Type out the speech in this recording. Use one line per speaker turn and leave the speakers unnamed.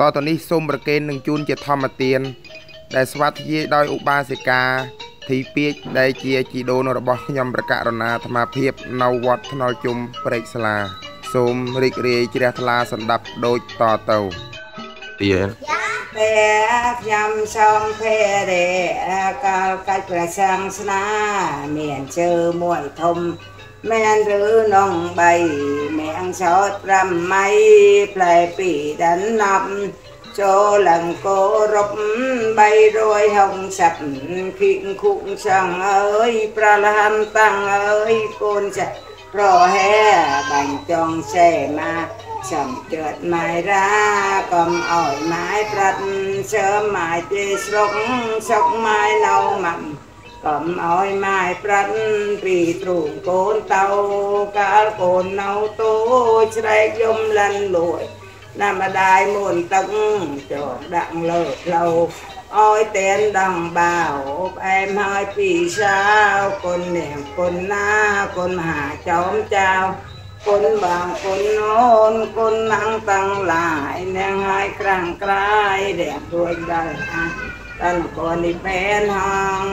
តទៅនេះសូមប្រគេននឹងជូនជាធម្មទាន ដែលស្វាធ្យាយដោយឧបាសិកាធីពាកដែលជាជីដូនរបស់ខ្ញុំប្រកាសរណាអាត្មាភាពនៅវត្តថ្នល់ជុំព្រែកស្លា សូមរីករាយជ្រះថ្លាសម្ដាប់ដូចតទៅទា
ព្រះខ្ញុំសូមភេរេកាលកាច់ព្រះសង្ឃស្នាមានជើមួយធំ មែនឬនងបីមៀងសោតប្រមៃផ្លែពីដានណាប់ចូលលង្កោរព360គិងគុកសង្ឃអើយប្រលហំតាំងអើយកូនចាប្រហែបាញ់ចង់សេមាចាំជឿតម៉ៃរាកុំអោយម៉ៃប្រាត់សើម៉ៃទេស្រុកសុកម៉ៃនៅម៉ាំ កុំអោយម៉ៃប្រាត់ពីទ្រូងកូនតៅកាលកូននៅតូច្រែកយំលាន់លួយណាម្ដាយមុនទឹកចូលដាក់លើផ្លូវអោយតែនដងបាវផ្អែមហើយពីសាវគុណនាងគុណណាគុណមហាចោមចៅគុណបងគុណអូនគុណណាំងតាំងឡាយនាងហើយក្រាំងក្រាយដែលរួចដល់អាចតនកូននេះបែនហង